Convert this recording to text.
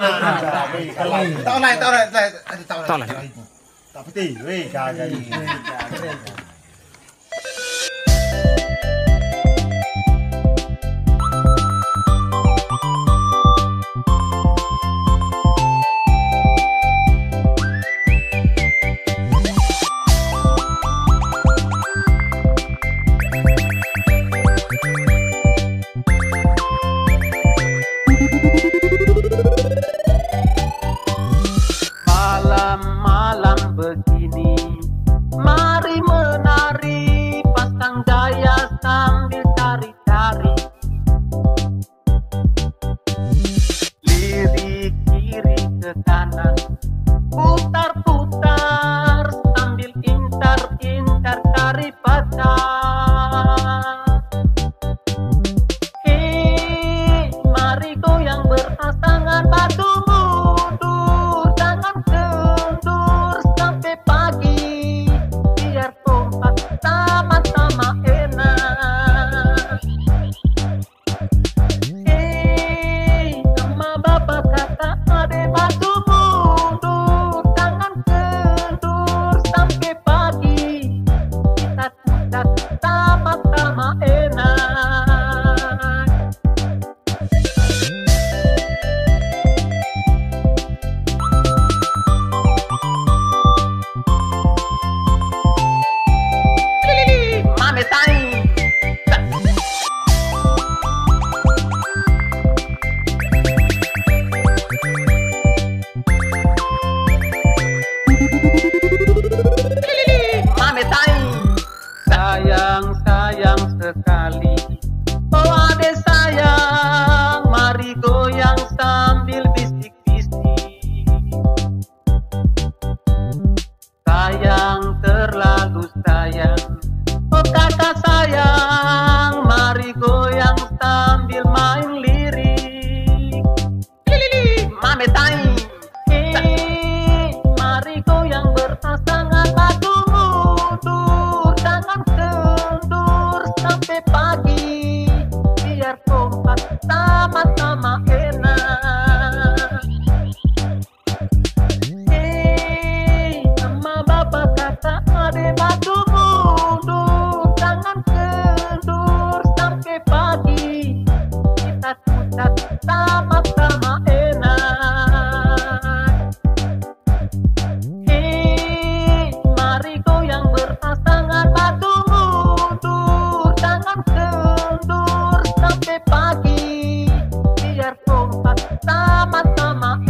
到来到来到来到来，打不对，喂，Yeah. Tama, tama.